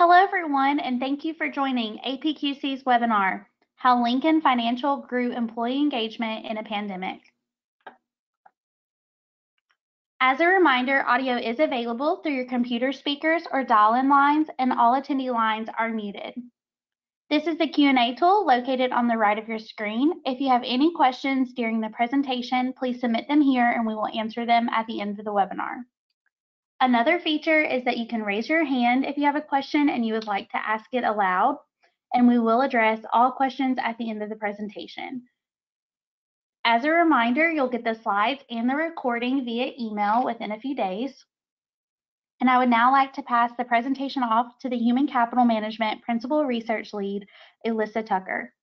Hello, everyone, and thank you for joining APQC's webinar, How Lincoln Financial Grew Employee Engagement in a Pandemic. As a reminder, audio is available through your computer speakers or dial-in lines, and all attendee lines are muted. This is the Q&A tool located on the right of your screen. If you have any questions during the presentation, please submit them here and we will answer them at the end of the webinar. Another feature is that you can raise your hand if you have a question and you would like to ask it aloud, and we will address all questions at the end of the presentation. As a reminder, you'll get the slides and the recording via email within a few days. And I would now like to pass the presentation off to the Human Capital Management Principal Research Lead, Alyssa Tucker.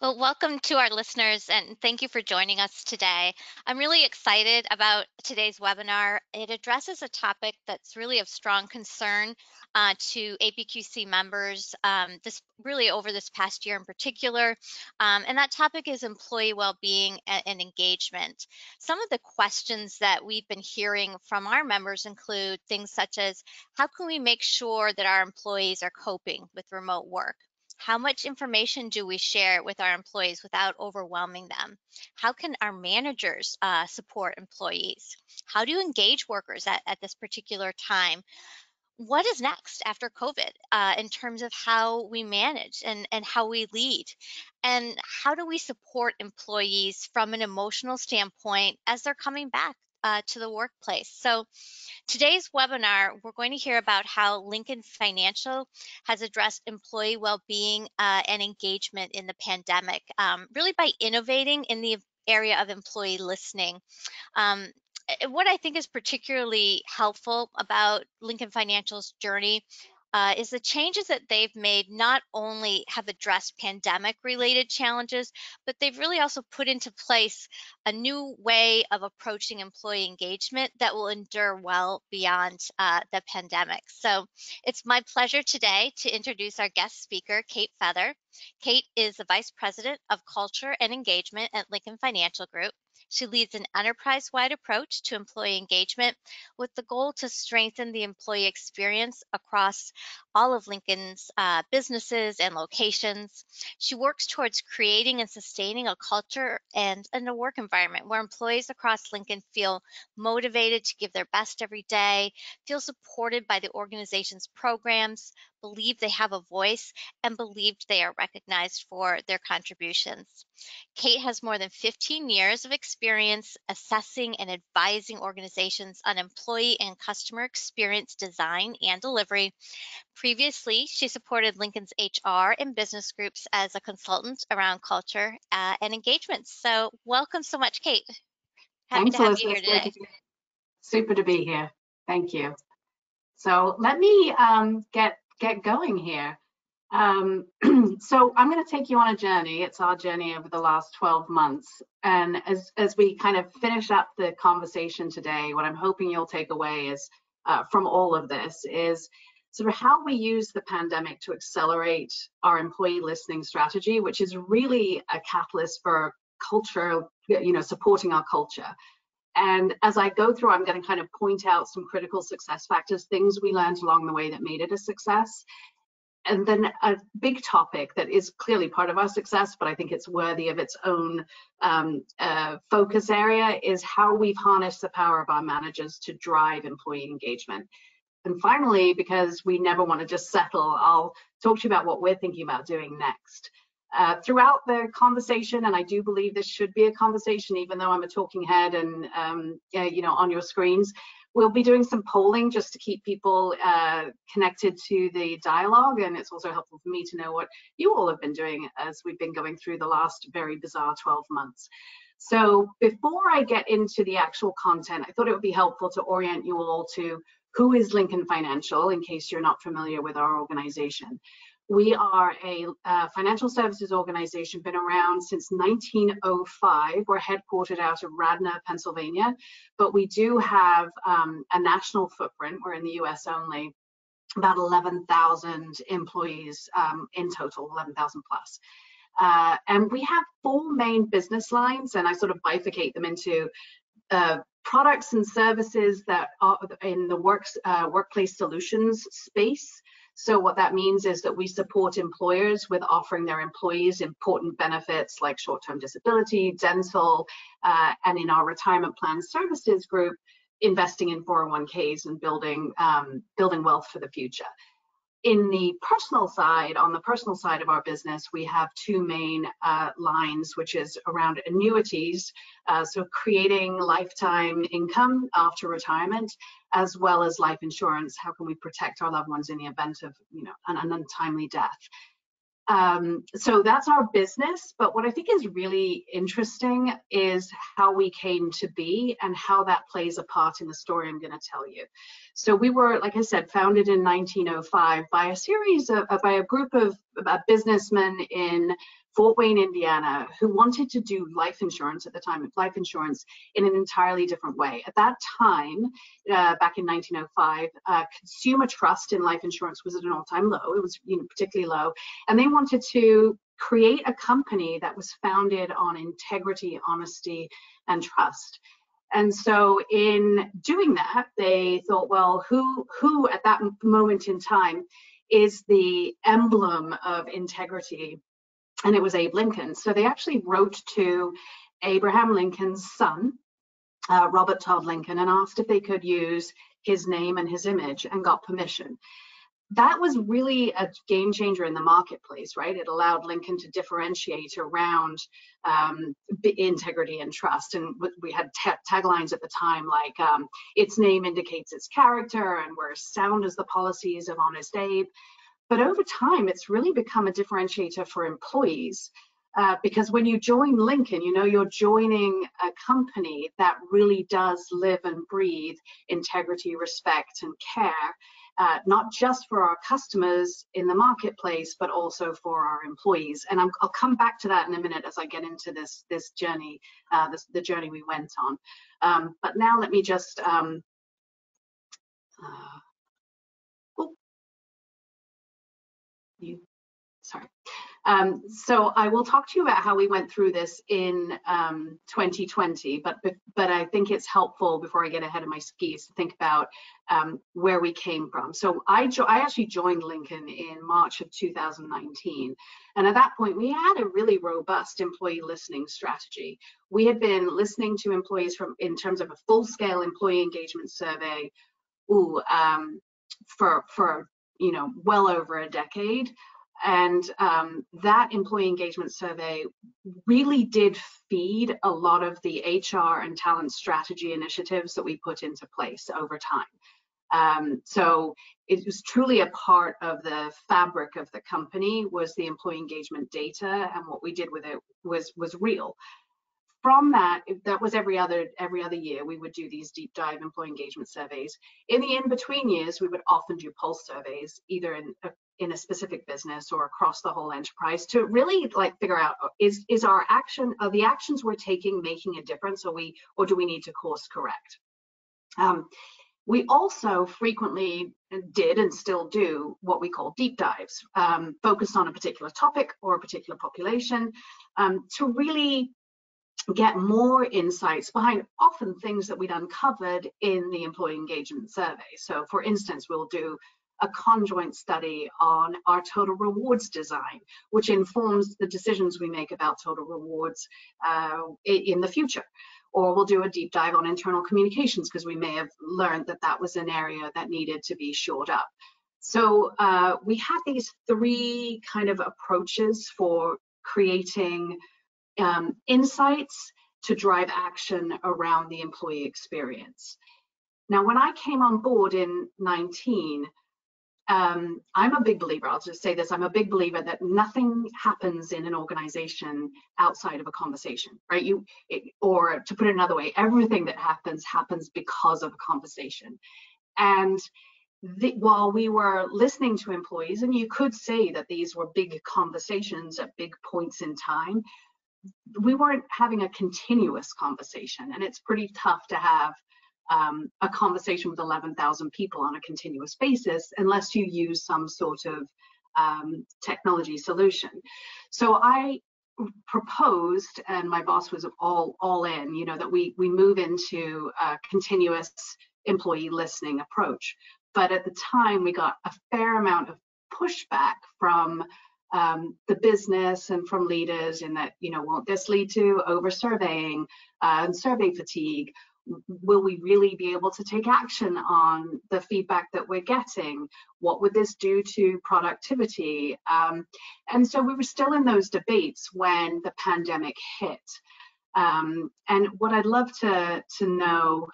Well, welcome to our listeners and thank you for joining us today. I'm really excited about today's webinar. It addresses a topic that's really of strong concern uh, to APQC members um, this really over this past year in particular. Um, and that topic is employee well-being and, and engagement. Some of the questions that we've been hearing from our members include things such as how can we make sure that our employees are coping with remote work? How much information do we share with our employees without overwhelming them? How can our managers uh, support employees? How do you engage workers at, at this particular time? What is next after COVID uh, in terms of how we manage and, and how we lead? And how do we support employees from an emotional standpoint as they're coming back uh, to the workplace. So today's webinar, we're going to hear about how Lincoln Financial has addressed employee well-being uh, and engagement in the pandemic, um, really by innovating in the area of employee listening. Um, what I think is particularly helpful about Lincoln Financial's journey uh, is the changes that they've made not only have addressed pandemic related challenges, but they've really also put into place a new way of approaching employee engagement that will endure well beyond uh, the pandemic. So it's my pleasure today to introduce our guest speaker, Kate Feather. Kate is the Vice President of Culture and Engagement at Lincoln Financial Group. She leads an enterprise-wide approach to employee engagement with the goal to strengthen the employee experience across all of Lincoln's uh, businesses and locations. She works towards creating and sustaining a culture and, and a work environment where employees across Lincoln feel motivated to give their best every day, feel supported by the organization's programs, believe they have a voice, and believed they are recognized for their contributions. Kate has more than 15 years of experience assessing and advising organizations on employee and customer experience design and delivery. Previously, she supported Lincoln's HR and business groups as a consultant around culture uh, and engagement. So welcome so much, Kate. Happy Thanks, to have Elizabeth. you here today. Super to be here. Thank you. So let me um, get get going here. Um, so I'm going to take you on a journey. It's our journey over the last 12 months. And as, as we kind of finish up the conversation today, what I'm hoping you'll take away is uh, from all of this is sort of how we use the pandemic to accelerate our employee listening strategy, which is really a catalyst for culture, you know, supporting our culture. And as I go through, I'm going to kind of point out some critical success factors, things we learned along the way that made it a success. And then a big topic that is clearly part of our success, but I think it's worthy of its own um, uh, focus area, is how we've harnessed the power of our managers to drive employee engagement. And finally, because we never want to just settle, I'll talk to you about what we're thinking about doing next. Uh, throughout the conversation, and I do believe this should be a conversation, even though I'm a talking head and um, uh, you know on your screens, we'll be doing some polling just to keep people uh, connected to the dialogue, and it's also helpful for me to know what you all have been doing as we've been going through the last very bizarre 12 months. So before I get into the actual content, I thought it would be helpful to orient you all to who is Lincoln Financial, in case you're not familiar with our organization. We are a uh, financial services organization, been around since 1905. We're headquartered out of Radnor, Pennsylvania, but we do have um, a national footprint. We're in the US only, about 11,000 employees um, in total, 11,000 plus. Uh, and we have four main business lines, and I sort of bifurcate them into uh, products and services that are in the works uh, workplace solutions space. So what that means is that we support employers with offering their employees important benefits like short-term disability, dental, uh, and in our retirement plan services group, investing in 401ks and building um, building wealth for the future. In the personal side, on the personal side of our business, we have two main uh, lines, which is around annuities, uh, so creating lifetime income after retirement, as well as life insurance. How can we protect our loved ones in the event of, you know, an, an untimely death? Um, so that's our business. But what I think is really interesting is how we came to be and how that plays a part in the story I'm going to tell you. So we were, like I said, founded in 1905 by a series of, by a group of businessmen in Fort Wayne, Indiana, who wanted to do life insurance at the time, of life insurance in an entirely different way. At that time, uh, back in 1905, uh, consumer trust in life insurance was at an all-time low. It was you know, particularly low, and they wanted to create a company that was founded on integrity, honesty, and trust. And so in doing that, they thought, well, who who at that moment in time is the emblem of integrity and it was Abe Lincoln. So they actually wrote to Abraham Lincoln's son, uh, Robert Todd Lincoln, and asked if they could use his name and his image and got permission. That was really a game changer in the marketplace, right? It allowed Lincoln to differentiate around um, integrity and trust. And we had taglines at the time like, um, its name indicates its character, and we're as sound as the policies of Honest Abe. But over time, it's really become a differentiator for employees uh, because when you join Lincoln, you know you're joining a company that really does live and breathe integrity, respect, and care, uh, not just for our customers in the marketplace, but also for our employees. And i will come back to that in a minute as I get into this this journey, uh, this, the journey we went on. Um, but now let me just um, you sorry. Um, so I will talk to you about how we went through this in um, 2020, but but I think it's helpful before I get ahead of my skis to think about um, where we came from. So I I actually joined Lincoln in March of 2019, and at that point we had a really robust employee listening strategy. We had been listening to employees from in terms of a full-scale employee engagement survey, ooh, um, for for you know, well over a decade. And um, that employee engagement survey really did feed a lot of the HR and talent strategy initiatives that we put into place over time. Um, so it was truly a part of the fabric of the company was the employee engagement data and what we did with it was was real from that, that was every other every other year, we would do these deep dive employee engagement surveys. In the in-between years, we would often do pulse surveys, either in a, in a specific business or across the whole enterprise to really like figure out is is our action, are the actions we're taking making a difference or we or do we need to course correct? Um, we also frequently did and still do what we call deep dives, um, focused on a particular topic or a particular population um, to really get more insights behind often things that we'd uncovered in the employee engagement survey. So for instance, we'll do a conjoint study on our total rewards design, which informs the decisions we make about total rewards uh, in the future. Or we'll do a deep dive on internal communications because we may have learned that that was an area that needed to be shored up. So uh, we had these three kind of approaches for creating um, insights to drive action around the employee experience. Now, when I came on board in 19, um, I'm a big believer, I'll just say this, I'm a big believer that nothing happens in an organization outside of a conversation, right? You, it, or to put it another way, everything that happens happens because of a conversation. And the, while we were listening to employees, and you could say that these were big conversations at big points in time, we weren't having a continuous conversation and it's pretty tough to have um, a conversation with 11,000 people on a continuous basis unless you use some sort of um, technology solution. So I proposed, and my boss was all all in, you know, that we we move into a continuous employee listening approach. But at the time, we got a fair amount of pushback from um, the business and from leaders in that, you know, won't this lead to over surveying uh, and survey fatigue? Will we really be able to take action on the feedback that we're getting? What would this do to productivity? Um, and so we were still in those debates when the pandemic hit. Um, and what I'd love to, to know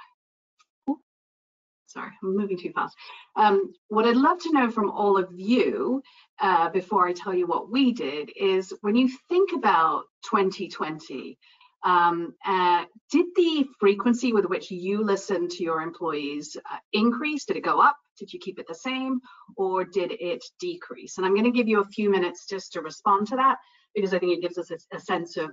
sorry, I'm moving too fast. Um, what I'd love to know from all of you, uh, before I tell you what we did, is when you think about 2020, um, uh, did the frequency with which you listen to your employees uh, increase? Did it go up? Did you keep it the same? Or did it decrease? And I'm going to give you a few minutes just to respond to that because I think it gives us a, a sense of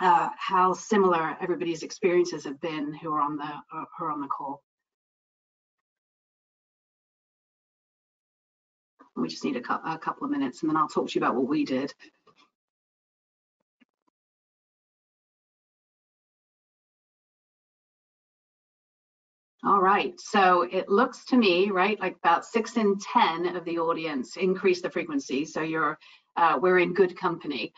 uh, how similar everybody's experiences have been who are on the uh, who are on the call. We just need a, a couple of minutes and then I'll talk to you about what we did. All right, so it looks to me, right, like about six in 10 of the audience increase the frequency. So you're, uh, we're in good company.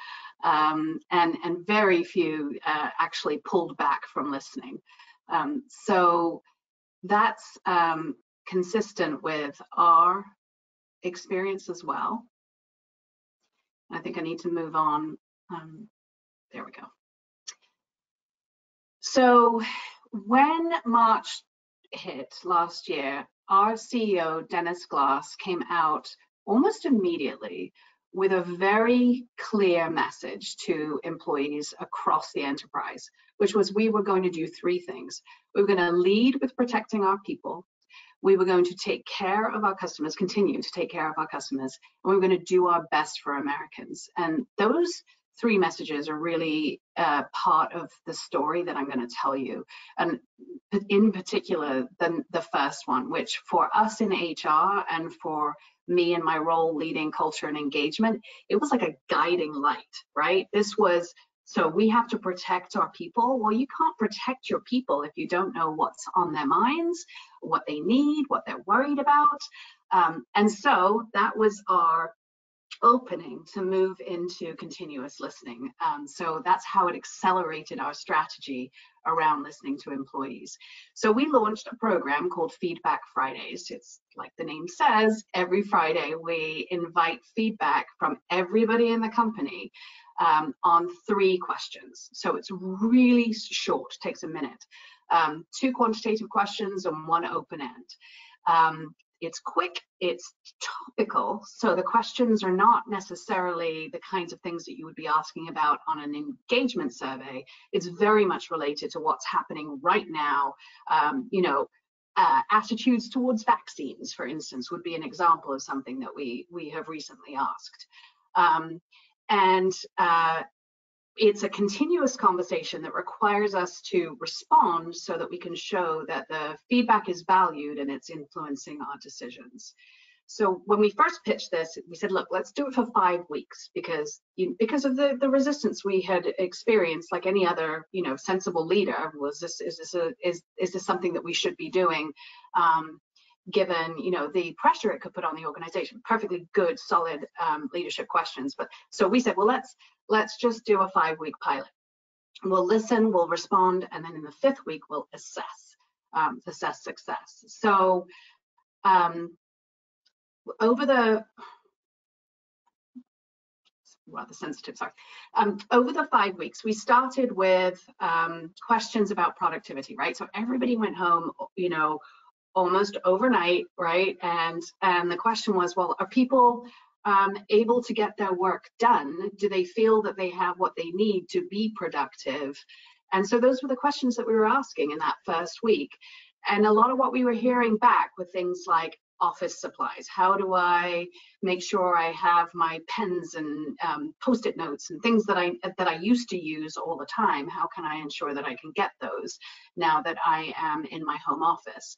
Um, and, and very few uh, actually pulled back from listening. Um, so that's um, consistent with our experience as well. I think I need to move on. Um, there we go. So when March hit last year, our CEO, Dennis Glass, came out almost immediately with a very clear message to employees across the enterprise, which was we were going to do three things. We were going to lead with protecting our people we were going to take care of our customers, continue to take care of our customers, and we were going to do our best for Americans. And those three messages are really uh, part of the story that I'm going to tell you. And in particular, the, the first one, which for us in HR and for me in my role leading culture and engagement, it was like a guiding light, right? This was so we have to protect our people. Well, you can't protect your people if you don't know what's on their minds, what they need, what they're worried about. Um, and so that was our opening to move into continuous listening. Um, so that's how it accelerated our strategy around listening to employees. So we launched a program called Feedback Fridays. It's like the name says, every Friday we invite feedback from everybody in the company um, on three questions. So it's really short, takes a minute. Um, two quantitative questions and one open end. Um, it's quick, it's topical, so the questions are not necessarily the kinds of things that you would be asking about on an engagement survey. It's very much related to what's happening right now. Um, you know, uh, attitudes towards vaccines, for instance, would be an example of something that we we have recently asked. Um, and uh, it's a continuous conversation that requires us to respond so that we can show that the feedback is valued and it's influencing our decisions. So when we first pitched this, we said, look, let's do it for five weeks because you, because of the, the resistance we had experienced, like any other you know sensible leader, was this is this a, is is this something that we should be doing? Um, given you know the pressure it could put on the organization perfectly good solid um, leadership questions but so we said well let's let's just do a five week pilot we'll listen we'll respond and then in the fifth week we'll assess um, assess success so um, over the rather sensitive, sorry. Um, over the five weeks, we started with um, questions about productivity, right? So everybody went home, you know, almost overnight, right? And and the question was, well, are people um, able to get their work done? Do they feel that they have what they need to be productive? And so those were the questions that we were asking in that first week. And a lot of what we were hearing back were things like office supplies. How do I make sure I have my pens and um, post-it notes and things that I that I used to use all the time? How can I ensure that I can get those now that I am in my home office?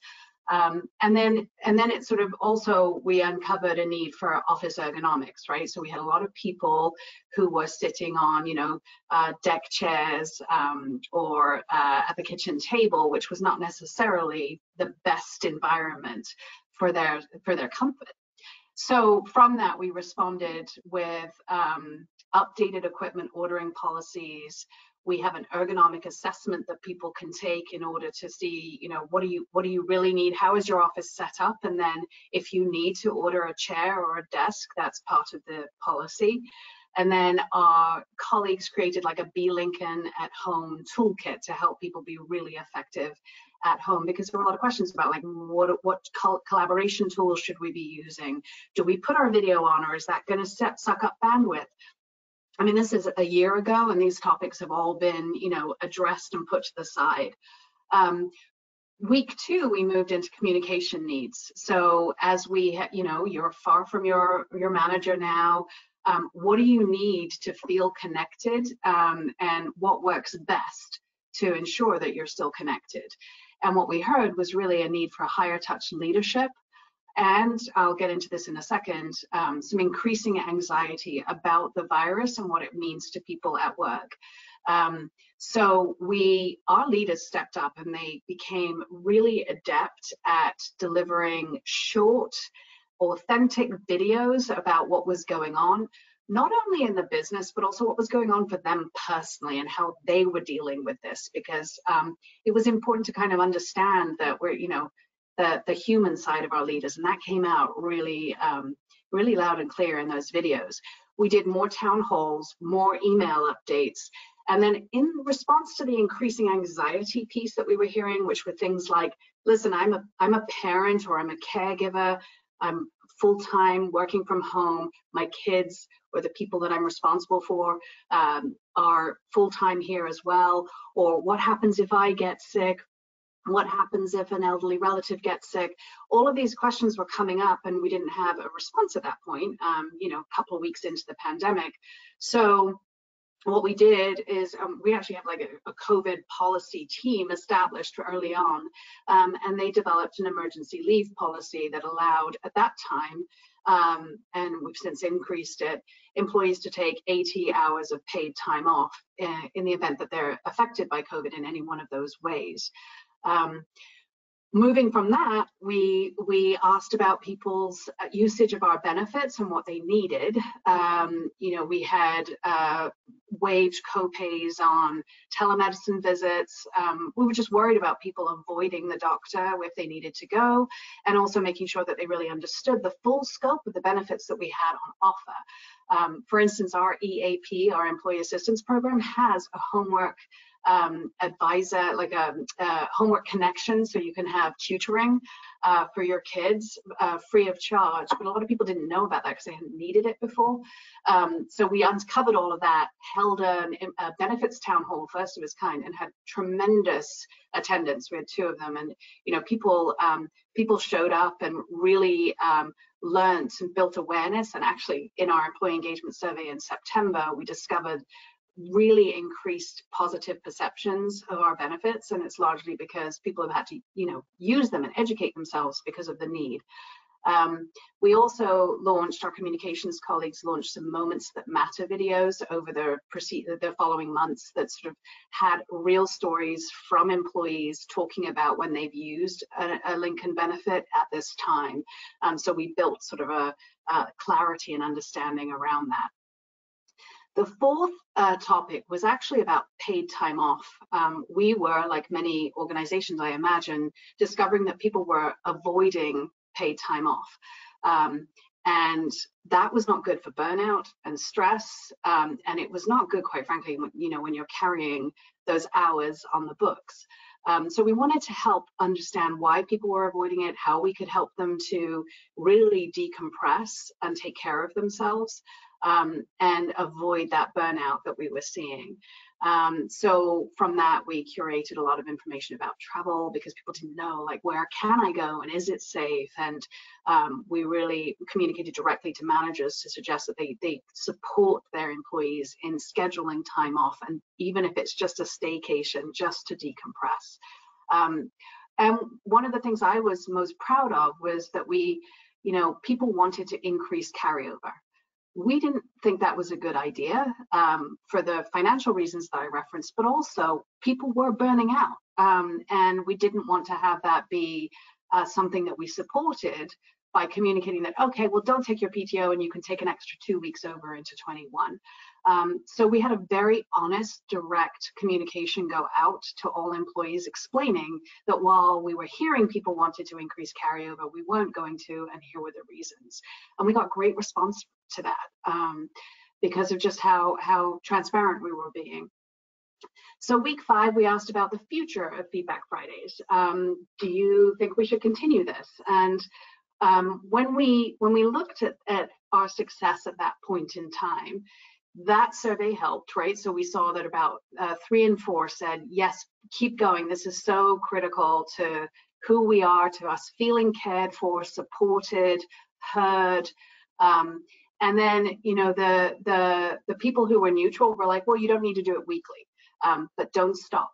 Um, and then and then it sort of also we uncovered a need for office ergonomics, right? So we had a lot of people who were sitting on, you know, uh, deck chairs um, or uh, at the kitchen table, which was not necessarily the best environment for their for their comfort. so from that, we responded with um, updated equipment ordering policies. We have an ergonomic assessment that people can take in order to see, you know, what do you what do you really need? How is your office set up? And then if you need to order a chair or a desk, that's part of the policy. And then our colleagues created like a Be Lincoln at home toolkit to help people be really effective at home because there were a lot of questions about like what what collaboration tools should we be using? Do we put our video on or is that going to suck up bandwidth? I mean, this is a year ago and these topics have all been, you know, addressed and put to the side. Um, week two, we moved into communication needs. So as we, you know, you're far from your, your manager now, um, what do you need to feel connected um, and what works best to ensure that you're still connected? And what we heard was really a need for higher touch leadership. And I'll get into this in a second, um, some increasing anxiety about the virus and what it means to people at work. Um, so we, our leaders stepped up and they became really adept at delivering short, authentic videos about what was going on, not only in the business, but also what was going on for them personally and how they were dealing with this, because um, it was important to kind of understand that we're, you know, the, the human side of our leaders, and that came out really, um, really loud and clear in those videos. We did more town halls, more email updates, and then in response to the increasing anxiety piece that we were hearing, which were things like, listen, I'm a, I'm a parent or I'm a caregiver, I'm full-time working from home, my kids or the people that I'm responsible for um, are full-time here as well, or what happens if I get sick, what happens if an elderly relative gets sick all of these questions were coming up and we didn't have a response at that point um, you know a couple of weeks into the pandemic so what we did is um, we actually have like a, a, COVID policy team established early on, um, and they developed an emergency leave policy that allowed at that time, um, and we've since increased it, employees to take 80 hours of paid time off in, uh, in the event that they're affected by COVID in any one of those ways. Um, moving from that, we we asked about people's uh, usage of our benefits and what they needed. Um, you know, we had uh, waived copays on telemedicine visits. Um, we were just worried about people avoiding the doctor if they needed to go, and also making sure that they really understood the full scope of the benefits that we had on offer. Um, for instance, our EAP, our Employee Assistance Program, has a homework um, advisor, like a, a, homework connection, so you can have tutoring uh, for your kids uh, free of charge. But a lot of people didn't know about that because they hadn't needed it before. Um, so we uncovered all of that, held a, a benefits town hall, first of its kind, and had tremendous attendance. We had two of them, and you know, people um, people showed up and really um, learned and built awareness. And actually, in our employee engagement survey in September, we discovered really increased positive perceptions of our benefits and it's largely because people have had to you know use them and educate themselves because of the need. Um, we also launched our communications colleagues launched some moments that matter videos over the the following months that sort of had real stories from employees talking about when they've used a, a Lincoln benefit at this time. Um, so we built sort of a, a clarity and understanding around that the fourth uh, topic was actually about paid time off. Um, we were, like many organizations, I imagine, discovering that people were avoiding paid time off. Um, and that was not good for burnout and stress. Um, and it was not good, quite frankly, when, you know, when you're carrying those hours on the books. Um, so we wanted to help understand why people were avoiding it, how we could help them to really decompress and take care of themselves um, and avoid that burnout that we were seeing. Um, so from that, we curated a lot of information about travel because people didn't know, like, where can I go and is it safe? And um, we really communicated directly to managers to suggest that they, they support their employees in scheduling time off, and even if it's just a staycation, just to decompress. Um, and one of the things I was most proud of was that we, you know, people wanted to increase carryover we didn't think that was a good idea um, for the financial reasons that I referenced, but also people were burning out. Um, and we didn't want to have that be uh, something that we supported by communicating that, okay, well, don't take your PTO and you can take an extra two weeks over into 21. Um, so we had a very honest, direct communication go out to all employees explaining that while we were hearing people wanted to increase carryover, we weren't going to, and here were the reasons. And we got great response to that um, because of just how, how transparent we were being. So week five, we asked about the future of Feedback Fridays. Um, do you think we should continue this? And um, when we when we looked at, at our success at that point in time, that survey helped, right? So we saw that about uh, three and four said, yes, keep going. This is so critical to who we are, to us feeling cared for, supported, heard. Um, and then, you know, the the the people who were neutral were like, well, you don't need to do it weekly, um, but don't stop.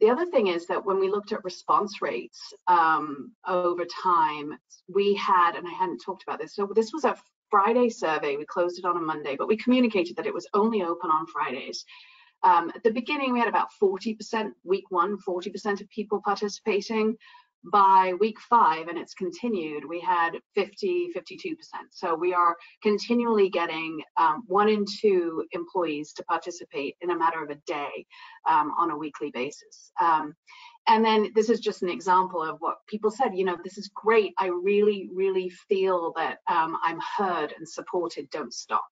The other thing is that when we looked at response rates um, over time, we had, and I hadn't talked about this, so this was a Friday survey. We closed it on a Monday, but we communicated that it was only open on Fridays. Um, at the beginning, we had about 40%, week one, 40% of people participating. By week five, and it's continued, we had 50, 52%. So we are continually getting um, one in two employees to participate in a matter of a day um, on a weekly basis. Um, and then this is just an example of what people said you know this is great i really really feel that um, i'm heard and supported don't stop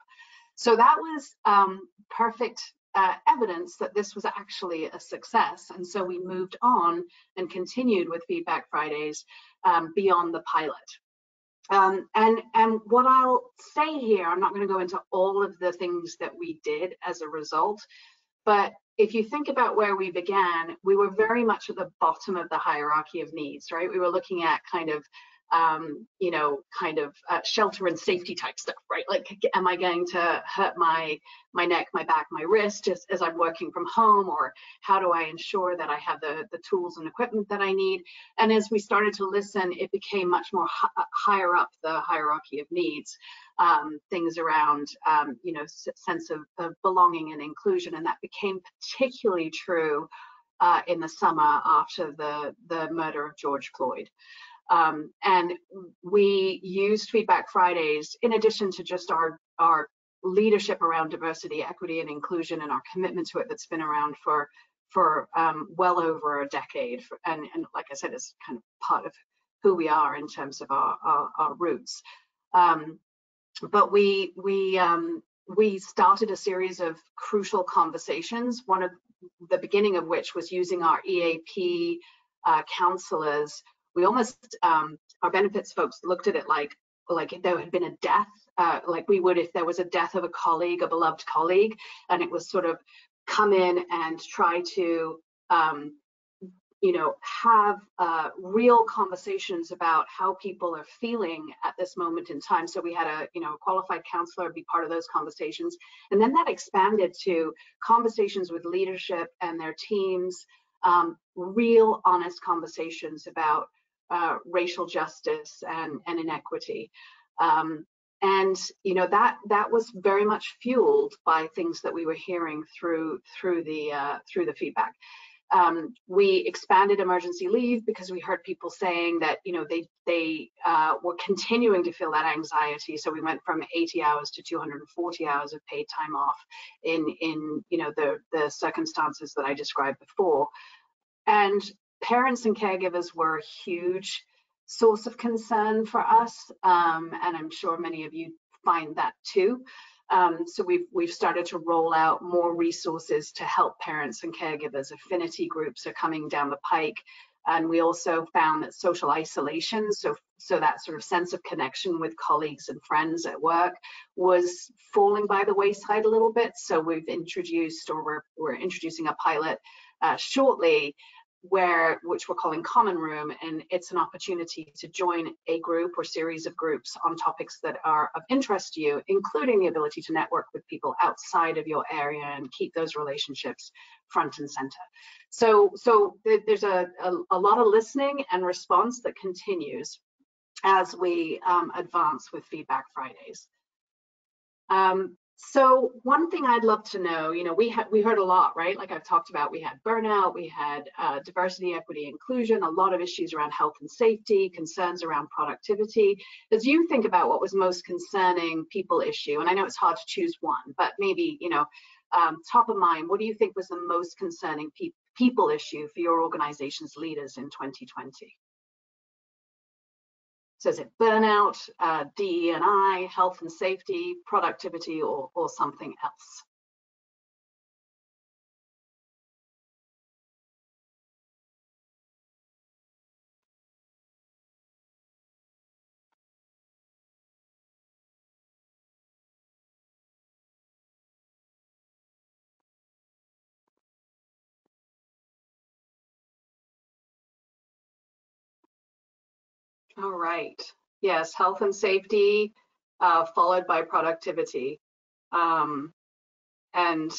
so that was um, perfect uh, evidence that this was actually a success and so we moved on and continued with feedback fridays um, beyond the pilot um, and and what I'll say here, I'm not going to go into all of the things that we did as a result, but if you think about where we began, we were very much at the bottom of the hierarchy of needs, right? We were looking at kind of, um, you know, kind of uh, shelter and safety type stuff, right? Like, am I going to hurt my my neck, my back, my wrist as, as I'm working from home, or how do I ensure that I have the the tools and equipment that I need? And as we started to listen, it became much more higher up the hierarchy of needs um, things around, um, you know, sense of, of, belonging and inclusion. And that became particularly true uh, in the summer after the, the murder of George Floyd. Um, and we used Feedback Fridays in addition to just our, our leadership around diversity, equity, and inclusion and our commitment to it that's been around for for um, well over a decade. And, and, like I said, it's kind of part of who we are in terms of our, our, our roots. Um, but we we um, we started a series of crucial conversations. One of the beginning of which was using our EAP uh, counselors. We almost um, our benefits folks looked at it like like if there had been a death, uh, like we would if there was a death of a colleague, a beloved colleague, and it was sort of come in and try to um, you know, have uh, real conversations about how people are feeling at this moment in time. So we had a, you know, a qualified counselor be part of those conversations. And then that expanded to conversations with leadership and their teams, um, real honest conversations about uh, racial justice and, and inequity. Um, and you know that that was very much fueled by things that we were hearing through through the uh, through the feedback. Um, we expanded emergency leave because we heard people saying that you know they they uh, were continuing to feel that anxiety. So we went from 80 hours to 240 hours of paid time off in in you know the the circumstances that I described before. And parents and caregivers were a huge source of concern for us, um, and I'm sure many of you find that too. Um, so we've we've started to roll out more resources to help parents and caregivers. Affinity groups are coming down the pike, and we also found that social isolation, so so that sort of sense of connection with colleagues and friends at work, was falling by the wayside a little bit. So we've introduced, or we're we're introducing a pilot uh, shortly where which we're calling common room and it's an opportunity to join a group or series of groups on topics that are of interest to you including the ability to network with people outside of your area and keep those relationships front and center. So so there's a, a, a lot of listening and response that continues as we um, advance with feedback fridays. Um, so one thing I'd love to know, you know, we had we heard a lot, right? Like I've talked about, we had burnout, we had uh, diversity, equity, inclusion, a lot of issues around health and safety, concerns around productivity. As you think about what was most concerning people issue, and I know it's hard to choose one, but maybe you know, um, top of mind, what do you think was the most concerning pe people issue for your organization's leaders in 2020? So is it burnout, uh, DE&I, health and safety, productivity, or, or something else? All right. Yes, health and safety, uh, followed by productivity. Um, and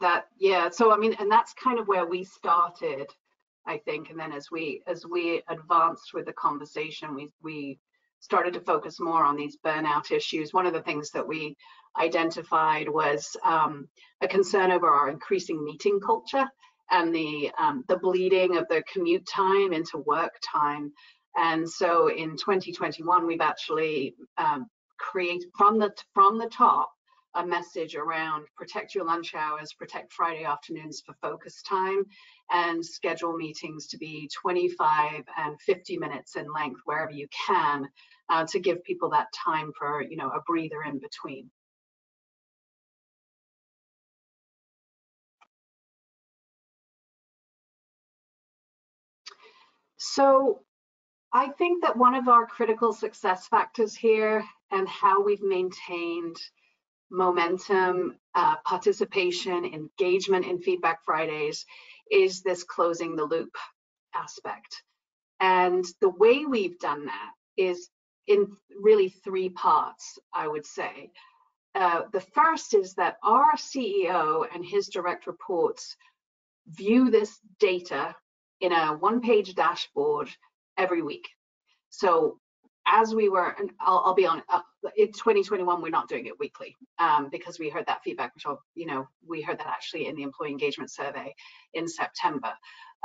that, yeah, so I mean, and that's kind of where we started, I think. And then as we as we advanced with the conversation, we we started to focus more on these burnout issues. One of the things that we identified was um, a concern over our increasing meeting culture and the um, the bleeding of the commute time into work time and so in 2021, we've actually um, created from the from the top a message around protect your lunch hours, protect Friday afternoons for focus time, and schedule meetings to be 25 and 50 minutes in length wherever you can uh, to give people that time for you know a breather in between. So I think that one of our critical success factors here and how we've maintained momentum, uh, participation, engagement in Feedback Fridays is this closing the loop aspect. And the way we've done that is in really three parts, I would say. Uh, the first is that our CEO and his direct reports view this data in a one page dashboard every week. So as we were, and I'll, I'll be on, uh, in 2021, we're not doing it weekly um, because we heard that feedback, which I'll, you know, we heard that actually in the employee engagement survey in September.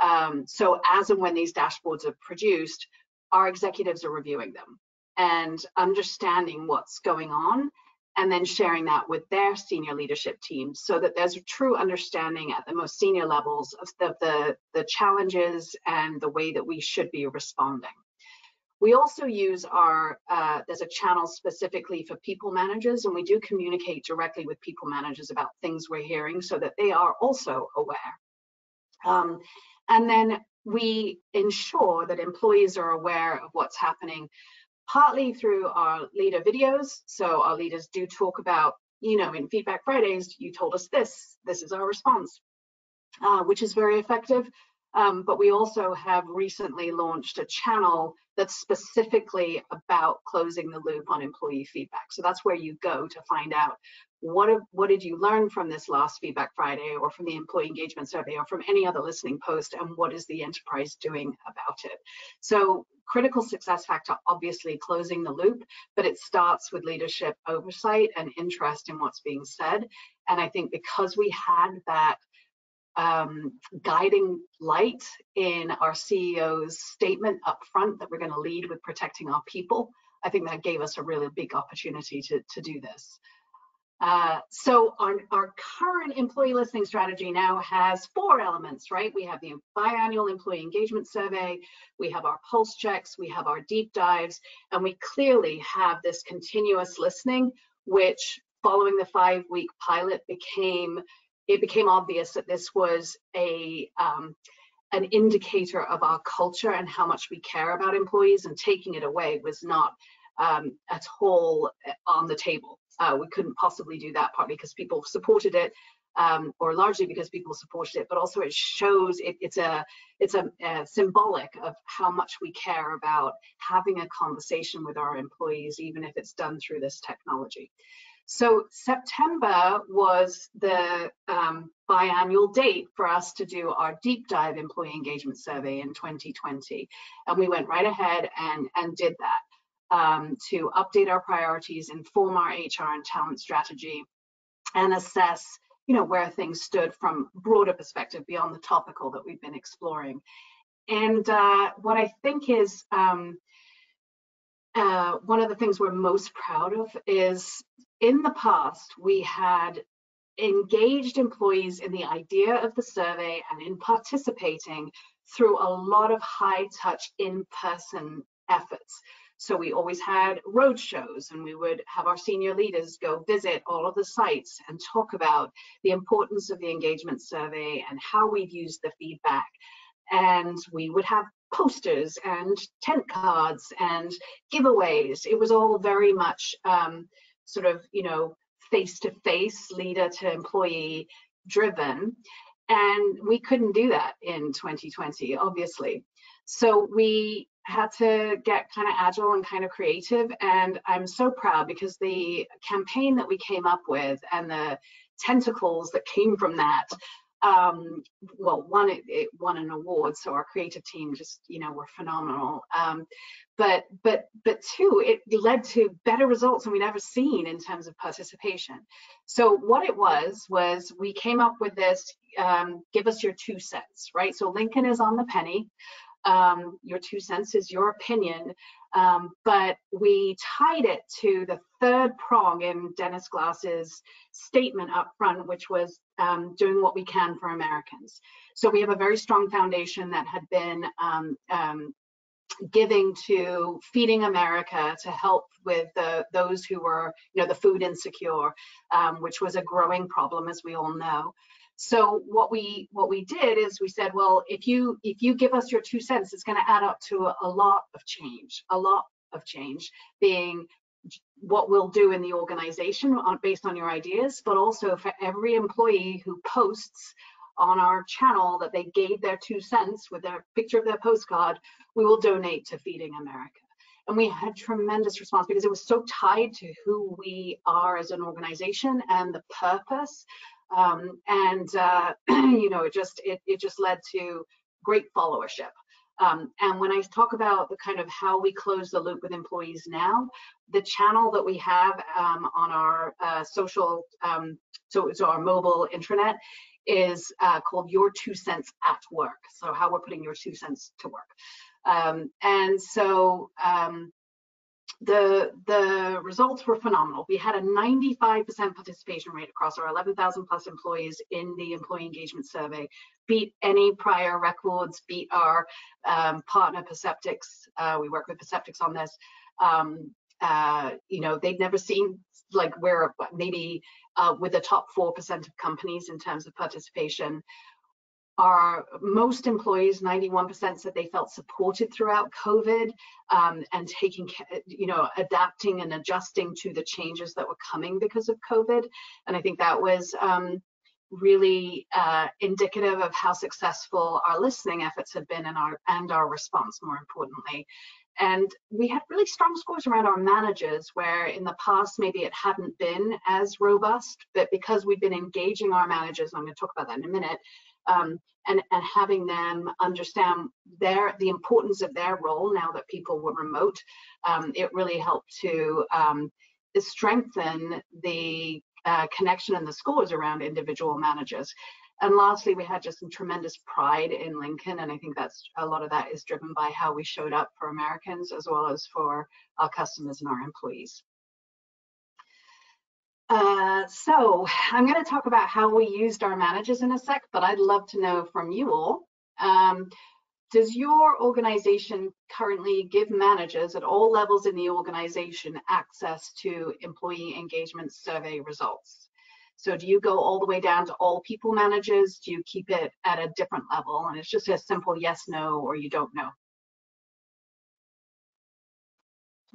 Um, so as and when these dashboards are produced, our executives are reviewing them and understanding what's going on and then sharing that with their senior leadership teams so that there's a true understanding at the most senior levels of the, the, the challenges and the way that we should be responding. We also use our, uh, there's a channel specifically for people managers, and we do communicate directly with people managers about things we're hearing so that they are also aware. Um, and then we ensure that employees are aware of what's happening partly through our leader videos. So our leaders do talk about, you know, in Feedback Fridays, you told us this, this is our response, uh, which is very effective. Um, but we also have recently launched a channel that's specifically about closing the loop on employee feedback. So that's where you go to find out what, what did you learn from this last Feedback Friday or from the employee engagement survey or from any other listening post and what is the enterprise doing about it. So critical success factor, obviously closing the loop, but it starts with leadership oversight and interest in what's being said. And I think because we had that um, guiding light in our CEO's statement up front that we're going to lead with protecting our people. I think that gave us a really big opportunity to, to do this. Uh, so our, our current employee listening strategy now has four elements, right? We have the biannual employee engagement survey, we have our pulse checks, we have our deep dives, and we clearly have this continuous listening, which following the five week pilot became it became obvious that this was a um, an indicator of our culture and how much we care about employees and taking it away was not um, at all on the table. Uh, we couldn't possibly do that partly because people supported it um, or largely because people supported it, but also it shows it, it's a it's a, a, symbolic of how much we care about having a conversation with our employees, even if it's done through this technology. So September was the um, biannual date for us to do our deep dive employee engagement survey in 2020. And we went right ahead and, and did that um, to update our priorities, inform our HR and talent strategy, and assess you know where things stood from broader perspective beyond the topical that we've been exploring and uh, what i think is um, uh, one of the things we're most proud of is in the past we had engaged employees in the idea of the survey and in participating through a lot of high touch in-person efforts. So we always had road shows and we would have our senior leaders go visit all of the sites and talk about the importance of the engagement survey and how we've used the feedback. And we would have posters and tent cards and giveaways. It was all very much um, sort of, you know, face-to-face leader to employee driven. And we couldn't do that in 2020, obviously. So we had to get kind of agile and kind of creative. And I'm so proud because the campaign that we came up with and the tentacles that came from that um, well, one, it, it, won an award, so our creative team just, you know, were phenomenal. Um, but, but, but two, it led to better results than we'd ever seen in terms of participation. So what it was was we came up with this, um, give us your two cents, right? So Lincoln is on the penny. Um, your two cents is your opinion, um, but we tied it to the third prong in Dennis Glass's statement up front, which was um, doing what we can for Americans. So we have a very strong foundation that had been um, um, giving to Feeding America to help with the, those who were, you know, the food insecure, um, which was a growing problem, as we all know. So what we what we did is we said, well, if you if you give us your two cents, it's going to add up to a, a lot of change, a lot of change, being what we'll do in the organization based on your ideas, but also for every employee who posts on our channel that they gave their two cents with their picture of their postcard, we will donate to Feeding America. And we had tremendous response because it was so tied to who we are as an organization and the purpose um, and uh, you know, it just it, it just led to great followership. Um, and when I talk about the kind of how we close the loop with employees now, the channel that we have um, on our uh, social, um, so, so our mobile intranet is uh, called Your Two Cents at Work. So how we're putting your two cents to work. Um, and so um, the the results were phenomenal. We had a 95% participation rate across our 11,000 plus employees in the employee engagement survey, beat any prior records, beat our um, partner Perceptyx. Uh, we work with Perceptyx on this. Um, uh, you know, they'd never seen like we're maybe uh, with the top 4% of companies in terms of participation our most employees 91% said they felt supported throughout covid um, and taking you know adapting and adjusting to the changes that were coming because of covid. And i think that was um, really uh, indicative of how successful our listening efforts have been and our and our response more importantly. And we had really strong scores around our managers where in the past maybe it hadn't been as robust but because we've been engaging our managers and i'm going to talk about that in a minute um, and, and having them understand their the importance of their role now that people were remote. Um, it really helped to um, strengthen the uh, connection and the scores around individual managers. And lastly, we had just some tremendous pride in Lincoln, and I think that's a lot of that is driven by how we showed up for Americans as well as for our customers and our employees. Uh, so I'm going to talk about how we used our managers in a sec, but I'd love to know from you all. Um, does your organization currently give managers at all levels in the organization access to employee engagement survey results? So do you go all the way down to all people managers? Do you keep it at a different level? And it's just a simple yes, no, or you don't know.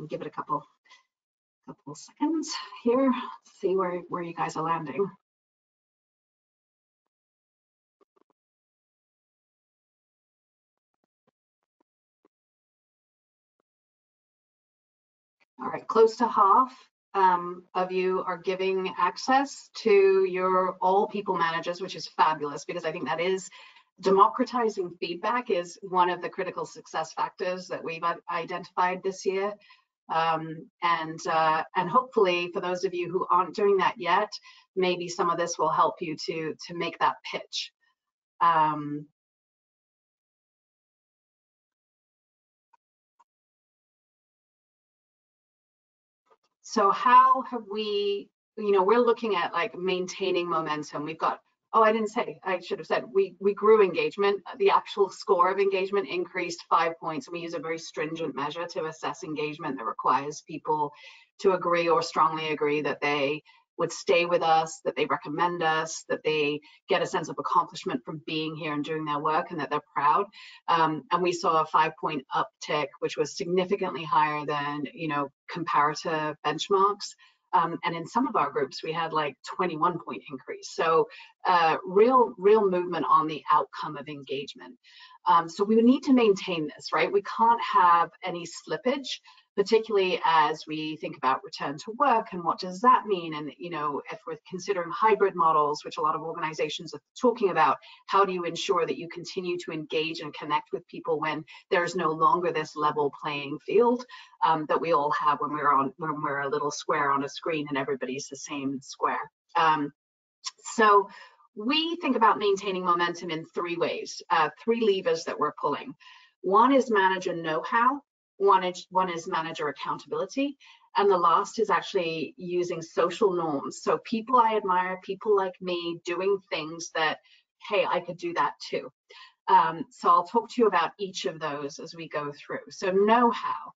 Give it a couple couple seconds here, see where, where you guys are landing. All right, close to half um, of you are giving access to your all people managers, which is fabulous because I think that is democratizing feedback is one of the critical success factors that we've identified this year. Um, and uh, and hopefully for those of you who aren't doing that yet, maybe some of this will help you to to make that pitch. Um, so how have we, you know, we're looking at like maintaining momentum. We've got Oh, I didn't say, I should have said, we, we grew engagement. The actual score of engagement increased five points. And we use a very stringent measure to assess engagement that requires people to agree or strongly agree that they would stay with us, that they recommend us, that they get a sense of accomplishment from being here and doing their work and that they're proud. Um, and we saw a five point uptick, which was significantly higher than, you know, comparator benchmarks. Um, and in some of our groups, we had like 21 point increase. So uh, real, real movement on the outcome of engagement. Um, so we need to maintain this, right? We can't have any slippage particularly as we think about return to work and what does that mean? And you know if we're considering hybrid models which a lot of organizations are talking about how do you ensure that you continue to engage and connect with people when there's no longer this level playing field um, that we all have when we're on when we're a little square on a screen and everybody's the same square? Um, so we think about maintaining momentum in three ways uh, three levers that we're pulling. One is manager know-how one is, one is manager accountability. And the last is actually using social norms. So people I admire, people like me doing things that, hey, I could do that too. Um, so I'll talk to you about each of those as we go through. So know-how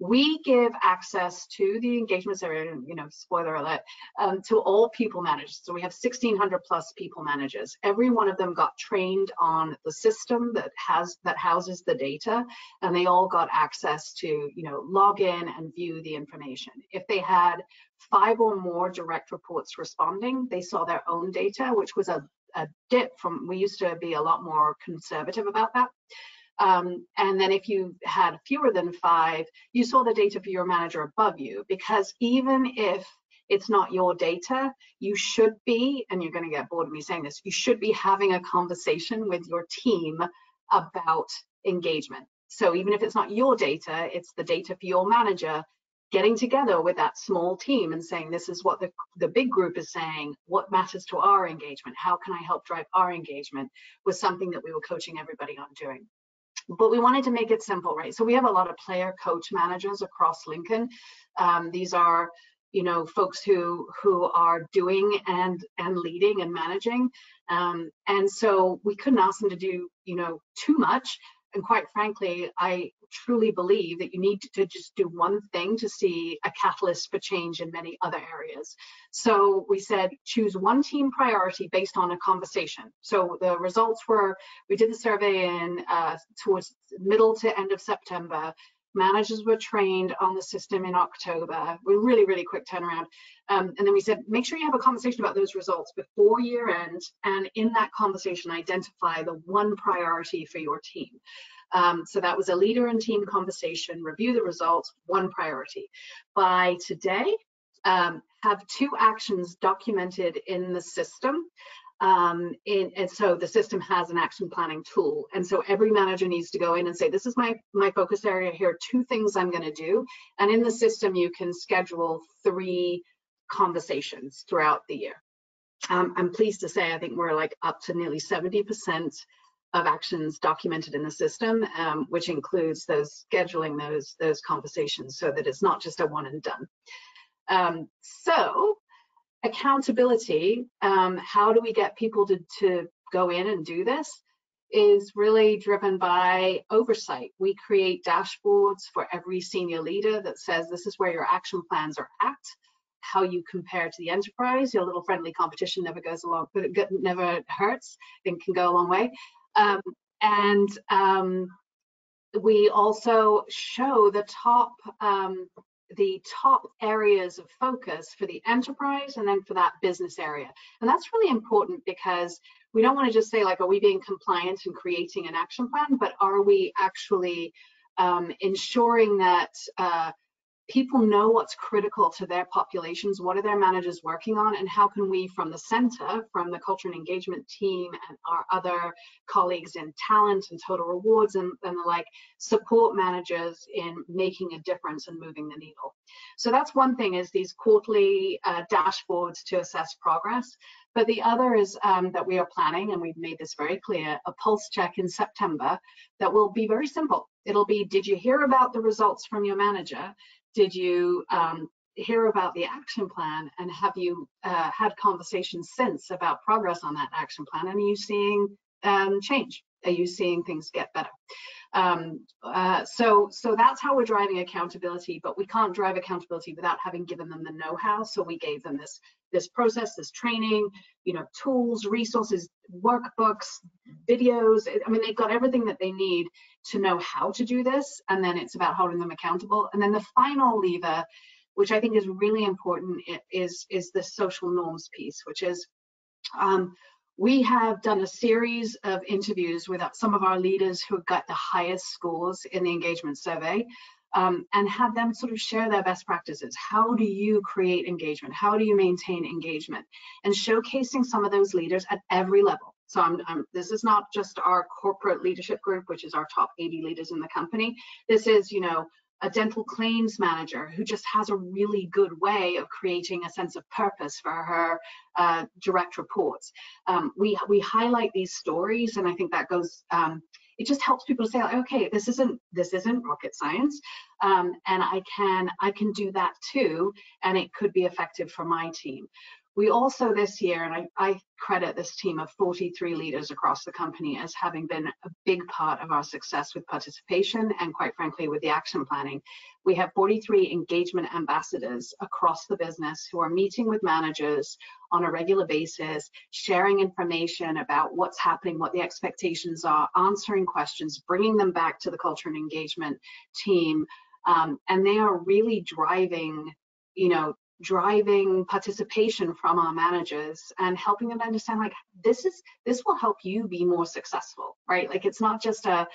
we give access to the engagement area, you know, spoiler alert, um, to all people managers. So we have 1600 plus people managers. Every one of them got trained on the system that has that houses the data, and they all got access to, you know, log in and view the information. If they had five or more direct reports responding, they saw their own data, which was a, a dip from, we used to be a lot more conservative about that. Um, and then if you had fewer than five, you saw the data for your manager above you because even if it's not your data, you should be, and you're going to get bored of me saying this, you should be having a conversation with your team about engagement. So even if it's not your data, it's the data for your manager, getting together with that small team and saying, this is what the, the big group is saying, what matters to our engagement, how can I help drive our engagement, was something that we were coaching everybody on doing but we wanted to make it simple, right? So we have a lot of player coach managers across Lincoln. Um, these are, you know, folks who who are doing and and leading and managing, um, and so we couldn't ask them to do, you know, too much. And quite frankly, I truly believe that you need to just do one thing to see a catalyst for change in many other areas. So we said choose one team priority based on a conversation. So the results were we did the survey in uh, towards middle to end of September. Managers were trained on the system in October. We really, really quick turnaround. Um, and then we said, make sure you have a conversation about those results before year end. And in that conversation, identify the one priority for your team. Um, so that was a leader and team conversation, review the results, one priority. By today, um, have two actions documented in the system. Um, in, and so the system has an action planning tool. And so every manager needs to go in and say, this is my, my focus area here, two things I'm gonna do. And in the system, you can schedule three conversations throughout the year. Um, I'm pleased to say, I think we're like up to nearly 70% of actions documented in the system, um, which includes those scheduling those those conversations so that it's not just a one and done. Um, so accountability, um, how do we get people to, to go in and do this is really driven by oversight. We create dashboards for every senior leader that says this is where your action plans are at, how you compare to the enterprise. Your little friendly competition never goes along, but it never hurts and can go a long way. Um, and um, we also show the top um, the top areas of focus for the enterprise and then for that business area. And that's really important because we don't want to just say like, are we being compliant and creating an action plan, but are we actually um, ensuring that uh, people know what's critical to their populations, what are their managers working on, and how can we from the center, from the culture and engagement team and our other colleagues in talent and total rewards and, and the like, support managers in making a difference and moving the needle. So that's one thing is these quarterly uh, dashboards to assess progress. But the other is um, that we are planning, and we've made this very clear, a pulse check in September that will be very simple. It'll be, did you hear about the results from your manager? Did you um, hear about the action plan? And have you uh, had conversations since about progress on that action plan? And are you seeing um, change? Are you seeing things get better? Um, uh, so, so that's how we're driving accountability, but we can't drive accountability without having given them the know-how. So we gave them this, this process, this training, you know, tools, resources, workbooks, videos. I mean, they've got everything that they need to know how to do this. And then it's about holding them accountable. And then the final lever, which I think is really important, is, is the social norms piece, which is um, we have done a series of interviews with some of our leaders who got the highest scores in the engagement survey um, and had them sort of share their best practices. How do you create engagement? How do you maintain engagement? And showcasing some of those leaders at every level. So I'm, I'm, this is not just our corporate leadership group, which is our top 80 leaders in the company. This is, you know, a dental claims manager who just has a really good way of creating a sense of purpose for her uh, direct reports. Um, we we highlight these stories, and I think that goes. Um, it just helps people to say, like, okay, this isn't this isn't rocket science, um, and I can I can do that too, and it could be effective for my team. We also this year, and I, I, credit this team of 43 leaders across the company as having been a big part of our success with participation and quite frankly with the action planning. We have 43 engagement ambassadors across the business who are meeting with managers on a regular basis, sharing information about what's happening, what the expectations are, answering questions, bringing them back to the culture and engagement team. Um, and they are really driving you know driving participation from our managers and helping them understand like this is this will help you be more successful right? Like it's not just a,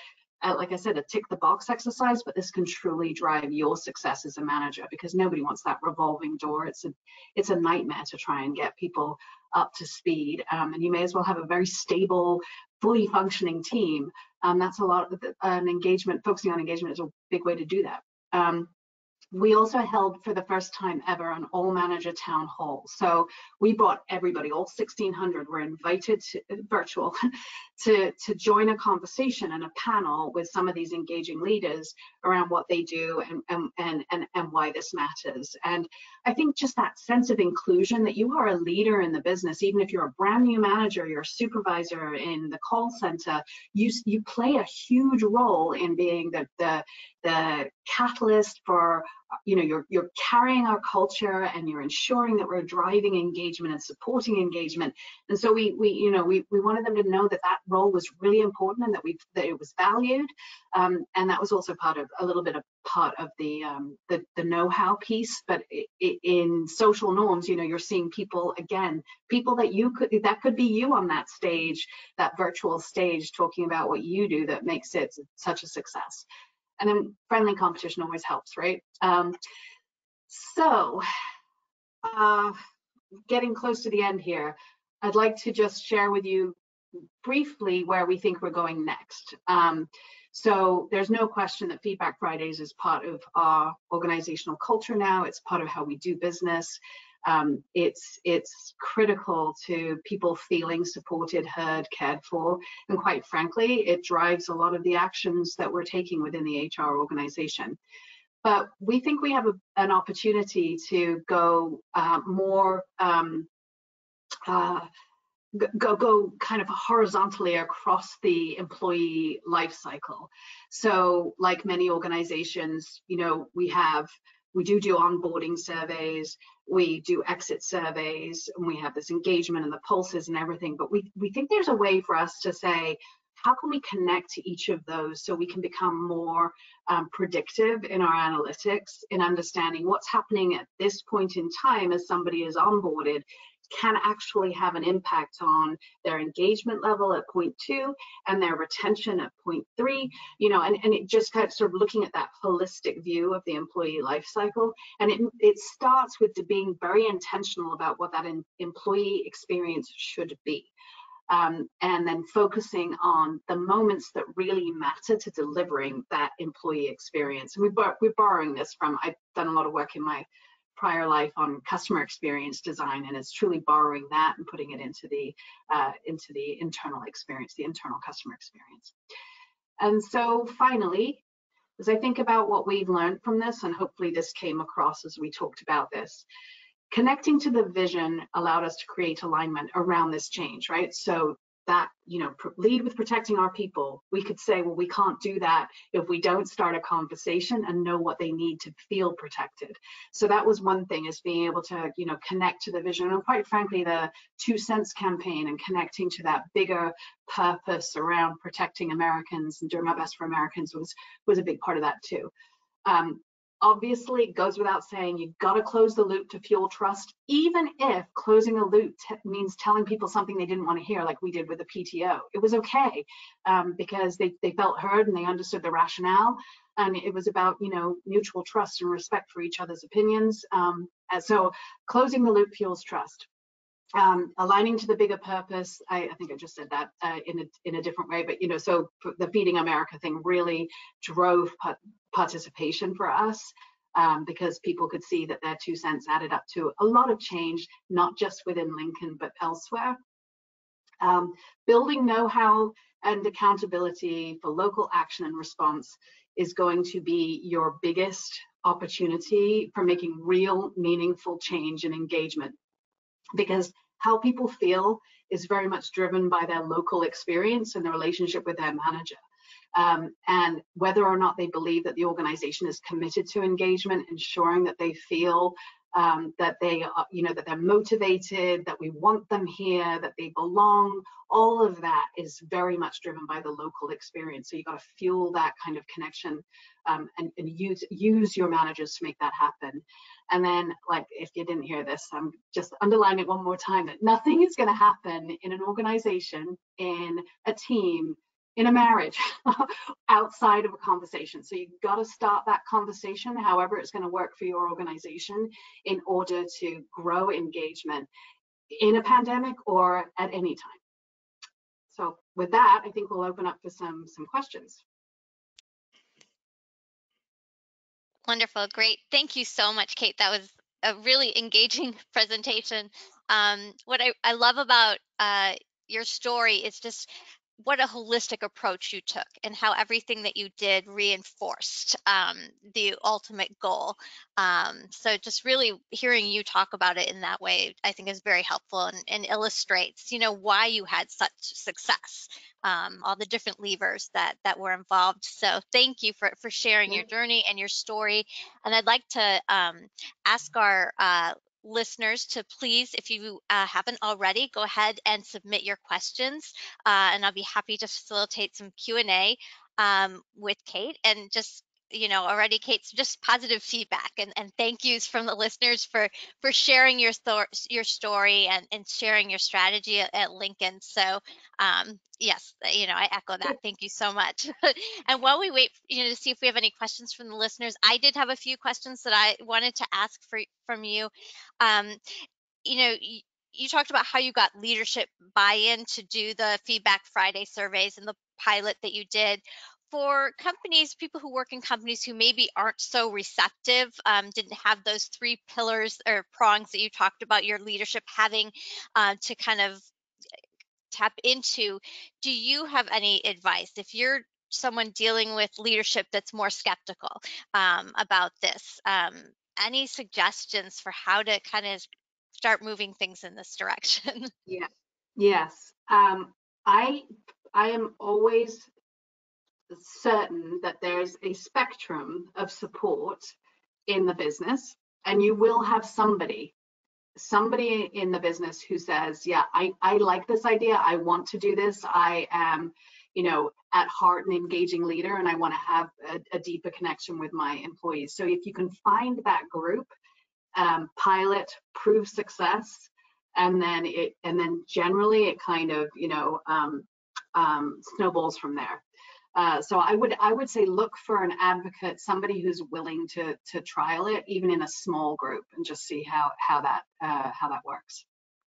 a, like i said a tick the box exercise but this can truly drive your success as a manager because nobody wants that revolving door. It's a it's a nightmare to try and get people up to speed um, and you may as well have a very stable fully functioning team. Um, that's a lot of an engagement focusing on engagement is a big way to do that. Um, we also held for the first time ever an all manager town hall. So we brought everybody, all 1600 were invited to, virtual to, to join a conversation and a panel with some of these engaging leaders around what they do and, and, and, and, and why this matters. And I think just that sense of inclusion that you are a leader in the business, even if you're a brand new manager, you're a supervisor in the call center, you, you play a huge role in being the, the, the catalyst for you know you're you're carrying our culture and you're ensuring that we're driving engagement and supporting engagement. And so we we you know we we wanted them to know that that role was really important and that we that it was valued. Um, and that was also part of a little bit of part of the um, the, the know-how piece. But it, it, in social norms you know you're seeing people again people that you could that could be you on that stage that virtual stage talking about what you do that makes it such a success and then friendly competition always helps, right? Um, so, uh, getting close to the end here, I'd like to just share with you briefly where we think we're going next. Um, so there's no question that Feedback Fridays is part of our organizational culture now. It's part of how we do business. Um, it's it's critical to people feeling supported, heard, cared for, and quite frankly, it drives a lot of the actions that we're taking within the HR organization. But we think we have a, an opportunity to go uh, more um, uh, go go kind of horizontally across the employee life cycle. So, like many organizations, you know, we have we do do onboarding surveys we do exit surveys and we have this engagement and the pulses and everything but we we think there's a way for us to say how can we connect to each of those so we can become more um, predictive in our analytics in understanding what's happening at this point in time as somebody is onboarded can actually have an impact on their engagement level at point two and their retention at point three, you know, and, and it just kind of sort of looking at that holistic view of the employee life cycle. And it, it starts with being very intentional about what that in, employee experience should be. Um, and then focusing on the moments that really matter to delivering that employee experience. And we we're borrowing this from, I've done a lot of work in my prior life on customer experience design and it's truly borrowing that and putting it into the uh, into the internal experience the internal customer experience. And so finally as i think about what we've learned from this and hopefully this came across as we talked about this connecting to the vision allowed us to create alignment around this change right? So that you know lead with protecting our people. We could say well we can't do that if we don't start a conversation and know what they need to feel protected. So that was one thing is being able to you know connect to the vision and quite frankly the two cents campaign and connecting to that bigger purpose around protecting americans and doing our best for americans was was a big part of that too. Um, obviously it goes without saying you've got to close the loop to fuel trust even if closing a loop means telling people something they didn't want to hear like we did with the pto it was okay um, because they, they felt heard and they understood the rationale and it was about you know mutual trust and respect for each other's opinions um, so closing the loop fuels trust um, aligning to the bigger purpose. I, I, think I just said that uh, in a in a different way, but you know, so the Feeding America thing really drove participation for us um, because people could see that their two cents added up to a lot of change, not just within Lincoln but elsewhere. Um, building know-how and accountability for local action and response is going to be your biggest opportunity for making real meaningful change and engagement because how people feel is very much driven by their local experience and the relationship with their manager. Um, and whether or not they believe that the organization is committed to engagement, ensuring that they feel um, that they are, you know, that they're motivated, that we want them here, that they belong. All of that is very much driven by the local experience. So you got to fuel that kind of connection um, and, and use use your managers to make that happen. And then, like, if you didn't hear this, I'm just underlining it one more time that nothing is going to happen in an organization, in a team, in a marriage outside of a conversation. So you've got to start that conversation, however it's going to work for your organization in order to grow engagement in a pandemic or at any time. So with that, I think we'll open up for some some questions. Wonderful, great. Thank you so much, Kate. That was a really engaging presentation. Um, what I, I love about uh, your story is just what a holistic approach you took and how everything that you did reinforced um, the ultimate goal. Um, so just really hearing you talk about it in that way, I think is very helpful and, and illustrates, you know, why you had such success, um, all the different levers that that were involved. So thank you for for sharing your journey and your story. And I'd like to um, ask our uh, listeners to please, if you uh, haven't already, go ahead and submit your questions, uh, and I'll be happy to facilitate some Q&A um, with Kate. And just you know already kate's just positive feedback. And, and thank yous from the listeners for for sharing your thoughts your story and and sharing your strategy at, at lincoln. So um yes you know i echo that. Thank you so much. And while we wait you know to see if we have any questions from the listeners i did have a few questions that i wanted to ask for from you um you know you, you talked about how you got leadership buy-in to do the feedback friday surveys and the pilot that you did for companies, people who work in companies who maybe aren't so receptive, um, didn't have those three pillars or prongs that you talked about your leadership having uh, to kind of tap into, do you have any advice if you're someone dealing with leadership that's more skeptical um, about this? Um, any suggestions for how to kind of start moving things in this direction? Yeah. Yes. Um, I I am always certain that there's a spectrum of support in the business and you will have somebody somebody in the business who says yeah i i like this idea i want to do this i am you know at heart an engaging leader and i want to have a, a deeper connection with my employees so if you can find that group um, pilot prove success and then it and then generally it kind of you know um, um, snowballs from there. Uh, so I would I would say look for an advocate, somebody who's willing to to trial it, even in a small group, and just see how how that uh, how that works.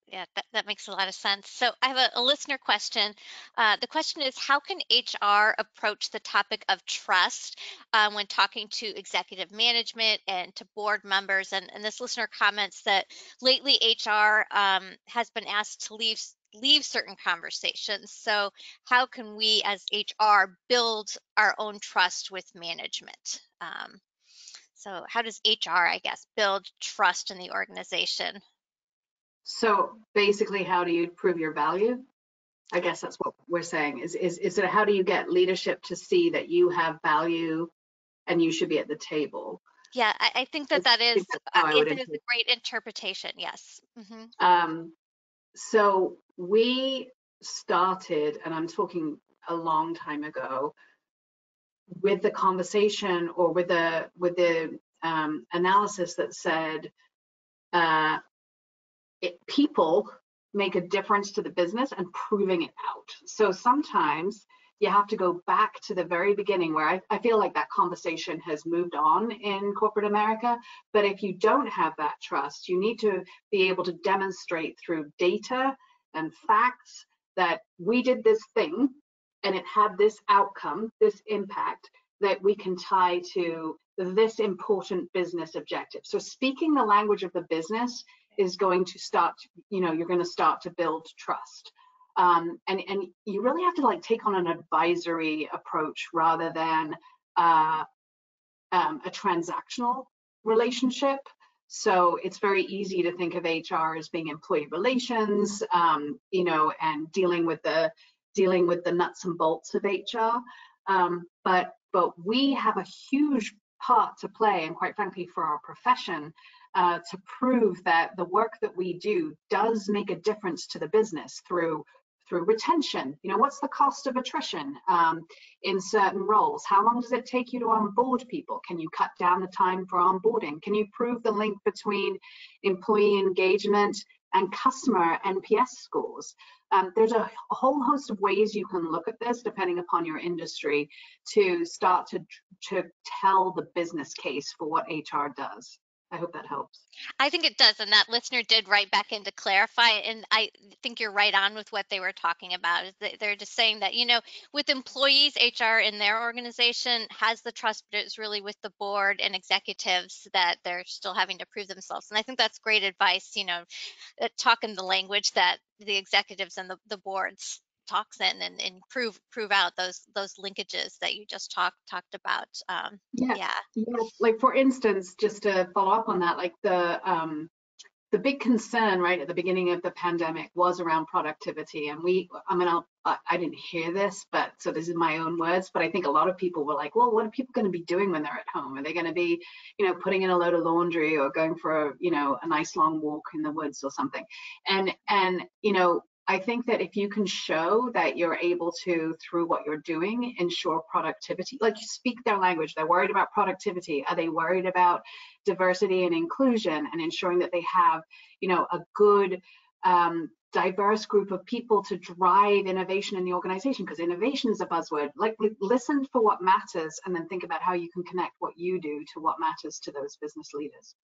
Yeah, that, that makes a lot of sense. So I have a, a listener question. Uh, the question is, how can HR approach the topic of trust um, when talking to executive management and to board members? And, and this listener comments that lately HR um, has been asked to leave leave certain conversations. So how can we as HR build our own trust with management? Um, so how does HR, I guess, build trust in the organization? So basically, how do you prove your value? I guess that's what we're saying is, is, is it how do you get leadership to see that you have value and you should be at the table? Yeah, I, I think that that is, it is a great interpretation. Yes. Mm -hmm. Um, so we started, and I'm talking a long time ago, with the conversation or with the with the um, analysis that said uh, it, people make a difference to the business and proving it out. So sometimes you have to go back to the very beginning where I, I, feel like that conversation has moved on in corporate America. But if you don't have that trust, you need to be able to demonstrate through data and facts that we did this thing and it had this outcome, this impact that we can tie to this important business objective. So speaking the language of the business is going to start, you know, you're going to start to build trust. Um, and, and you really have to like take on an advisory approach rather than uh, um, a transactional relationship. So it's very easy to think of HR as being employee relations, um, you know, and dealing with the dealing with the nuts and bolts of HR. Um, but but we have a huge part to play, and quite frankly, for our profession, uh, to prove that the work that we do does make a difference to the business through through retention. You know, what's the cost of attrition um, in certain roles? How long does it take you to onboard people? Can you cut down the time for onboarding? Can you prove the link between employee engagement and customer NPS scores? Um, there's a, a whole host of ways you can look at this depending upon your industry to start to, to tell the business case for what HR does. I hope that helps. I think it does. And that listener did write back in to clarify. And I think you're right on with what they were talking about. They're just saying that, you know, with employees, HR in their organization has the trust, but it's really with the board and executives that they're still having to prove themselves. And I think that's great advice, you know, uh, talking the language that the executives and the, the boards talks in and, and prove prove out those those linkages that you just talked talked about. Um, yeah. yeah. yeah. Like for instance, just to follow up on that, like the um, the big concern right at the beginning of the pandemic was around productivity, and we, I mean, I'll, I didn't hear this, but so this is my own words, but I think a lot of people were like, well, what are people going to be doing when they're at home? Are they going to be, you know, putting in a load of laundry or going for, a, you know, a nice long walk in the woods or something? And and you know, I think that if you can show that you're able to, through what you're doing, ensure productivity, like you speak their language, they're worried about productivity. Are they worried about diversity and inclusion and ensuring that they have, you know, a good, um, diverse group of people to drive innovation in the organization? Because innovation is a buzzword. Like, listen for what matters and then think about how you can connect what you do to what matters to those business leaders.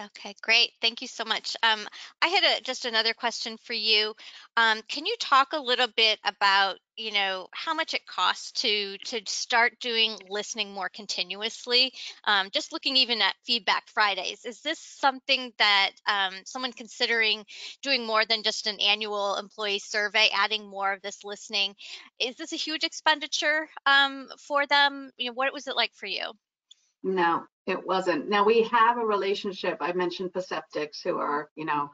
Okay, great. Thank you so much. Um, I had a, just another question for you. Um, can you talk a little bit about, you know, how much it costs to to start doing listening more continuously? Um, just looking even at Feedback Fridays, is this something that um, someone considering doing more than just an annual employee survey, adding more of this listening? Is this a huge expenditure um, for them? You know, what was it like for you? No, it wasn't. Now we have a relationship. I mentioned Perceptyx, who are, you know,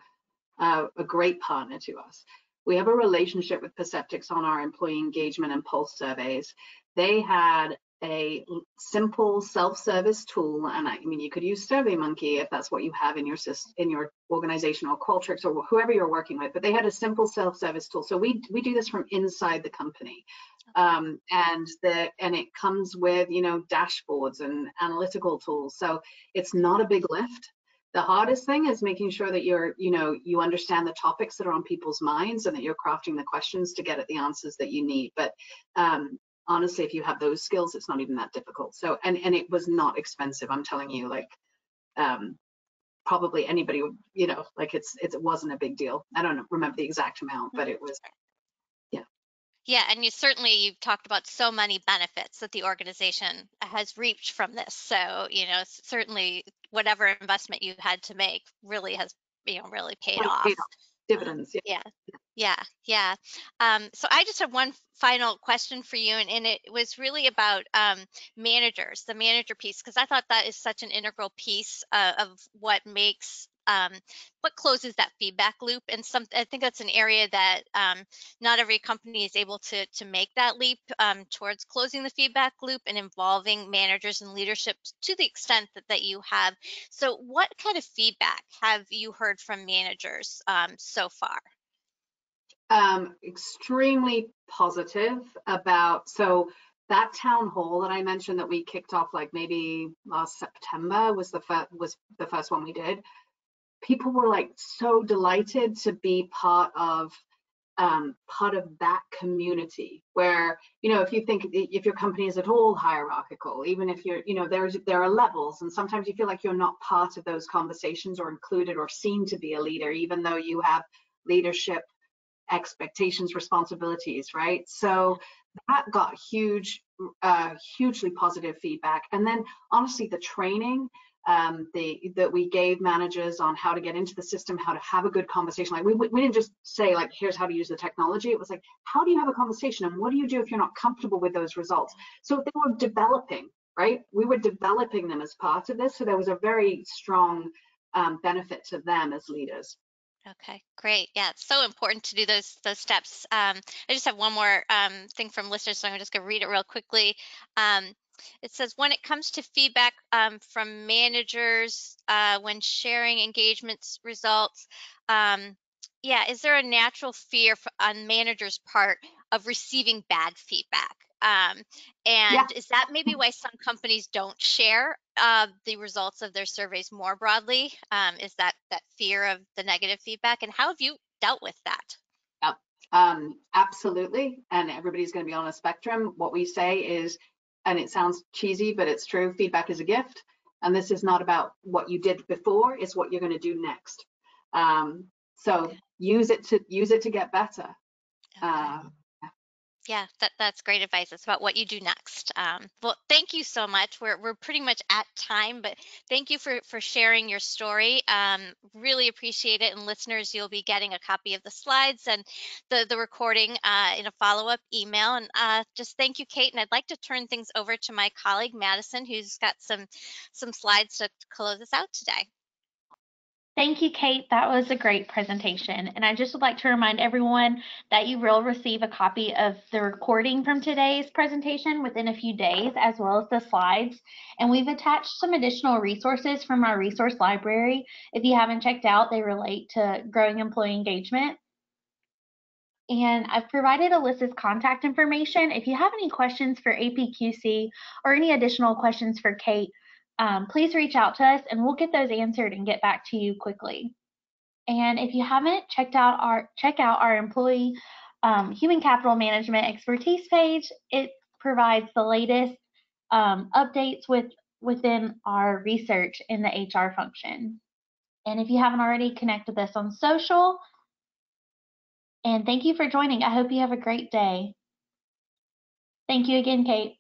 uh, a great partner to us. We have a relationship with Perceptyx on our employee engagement and pulse surveys. They had a simple self-service tool, and I, I, mean, you could use SurveyMonkey if that's what you have in your in your organization or Qualtrics or whoever you're working with. But they had a simple self-service tool. So we we do this from inside the company um, and the and it comes with you know dashboards and analytical tools so it's not a big lift The hardest thing is making sure that you're, you know, you understand the topics that are on people's minds and that you're crafting the questions to get at the answers that you need. But um, honestly, if you have those skills, it's not even that difficult. So, and and it was not expensive. I'm telling you, like, um, probably anybody would, you know, like it's, it's it wasn't a big deal. I don't remember the exact amount, but it was Yeah, Yeah. and you certainly you've talked about so many benefits that the organization has reaped from this. So, you know, certainly whatever investment you had to make really has, you know, really paid Paid off. Off. dividends. Yeah. Yeah, yeah, yeah. Um, so I just have one final question for you, and, and it was really about um, managers, the manager piece, because I thought that is such an integral piece uh, of what makes um, what closes that feedback loop. And some, I think that's an area that um, not every company is able to to make that leap um, towards closing the feedback loop and involving managers and leadership to the extent that that you have. So, what kind of feedback have you heard from managers um, so far? um, extremely positive about so that town hall that I mentioned that we kicked off like maybe last September was the first was the first one we did. People were like so delighted to be part of um, part of that community where you know if you think if your company is at all hierarchical even if you're you know there's there are levels and sometimes you feel like you're not part of those conversations or included or seen to be a leader even though you have leadership expectations, responsibilities, right? So that got huge, uh, hugely positive feedback. And then honestly, the training um, the, that we gave managers on how to get into the system, how to have a good conversation. Like we, we didn't just say like, here's how to use the technology. It was like, how do you have a conversation? And what do you do if you're not comfortable with those results? So they were developing, right? We were developing them as part of this. So there was a very strong um, benefit to them as leaders. Okay, great. Yeah, it's so important to do those those steps. Um, I just have one more um, thing from listeners, so I'm just going to read it real quickly. Um, it says, when it comes to feedback um, from managers uh, when sharing engagements results, um, yeah, is there a natural fear for, on managers' part of receiving bad feedback? Um, and Yeah. is that maybe why some companies don't share uh, the results of their surveys more broadly? Um, is that that fear of the negative feedback? And how have you dealt with that? Um, absolutely. And everybody's going to be on a spectrum. What we say is, and it sounds cheesy, but it's true, feedback is a gift. And this is not about what you did before, it's what you're going to do next. Um, so use it to use it to get better. Uh, Yeah, that, that's great advice. It's about what you do next. Um, well, thank you so much. We're, we're pretty much at time, but thank you for, for sharing your story. Um, really appreciate it. And listeners, you'll be getting a copy of the slides and the, the recording uh, in a follow-up email. And uh, just thank you, Kate. And I'd like to turn things over to my colleague, Madison, who's got some, some slides to close us out today. Thank you, Kate. That was a great presentation. And I just would like to remind everyone that you will receive a copy of the recording from today's presentation within a few days, as well as the slides. And we've attached some additional resources from our resource library. If you haven't checked out, they relate to growing employee engagement. And I've provided Alyssa's contact information. If you have any questions for APQC or any additional questions for Kate, um, please reach out to us and we'll get those answered and get back to you quickly. And if you haven't checked out our check out our employee um, human capital management expertise page, it provides the latest um, updates with within our research in the HR function. And if you haven't already, connect with us on social. And thank you for joining. I hope you have a great day. Thank you again, Kate.